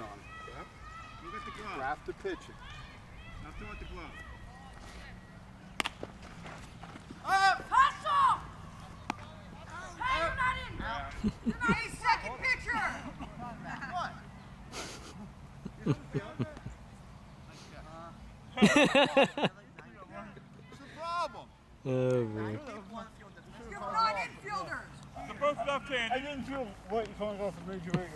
movement on it. Yep. Look at the glove. Draft the pitcher. Now throw at the glove. Up! Hustle! Hey, you're not in. You're not a second pitcher. What's the? Oh, boy. You're not infielders. They're both left-handed. I didn't feel what you're talking about from Major League.